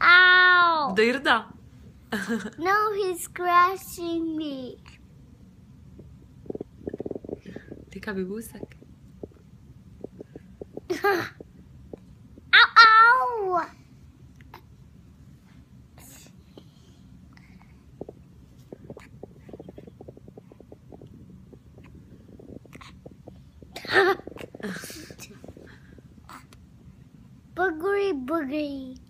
Ow! ده No, he's scratching me. تيكا بيبوسك Ow! Ow! Boogery boogery.